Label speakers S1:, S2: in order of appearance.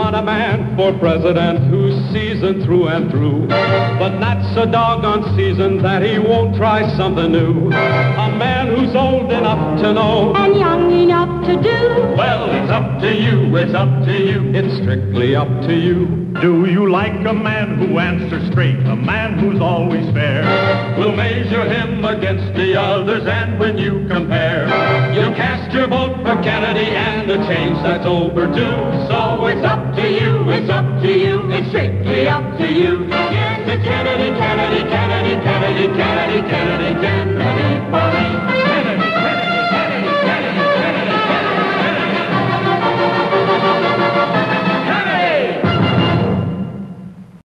S1: want a man for president who's seasoned through and through, but not so doggone seasoned that he won't try something new. A man who's old enough to know
S2: and young enough to do.
S1: Well, it's up to you, it's up to you, it's strictly up to you.
S3: Do you like a man who answers straight, a man who's always fair?
S1: We'll measure him against the others, and when you compare, you'll cast your vote for Kennedy, and the change that's overdue. So strictly up to you. Kennedy, Kennedy, Kennedy.